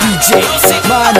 DJ Man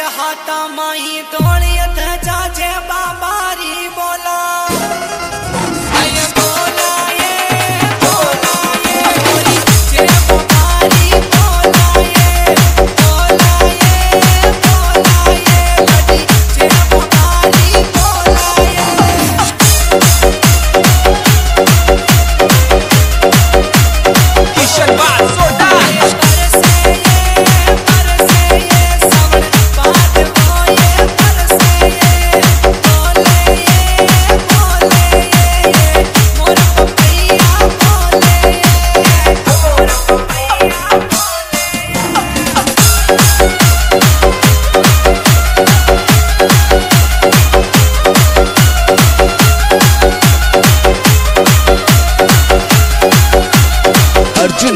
हाथ माही तोड़ी थे चाचे बाबारी बोला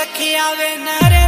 la que a venar